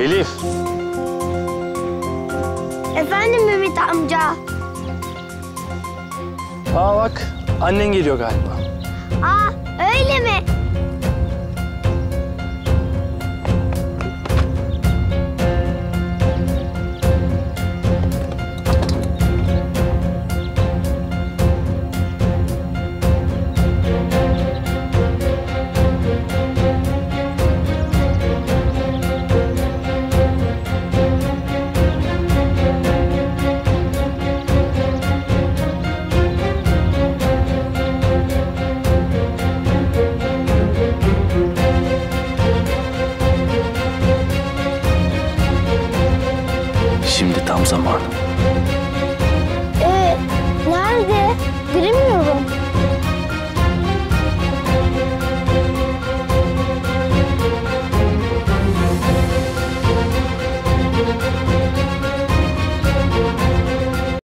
Elif. Efendim Ümit amca. Aa bak annen geliyor galiba. Şimdi tam zamanı.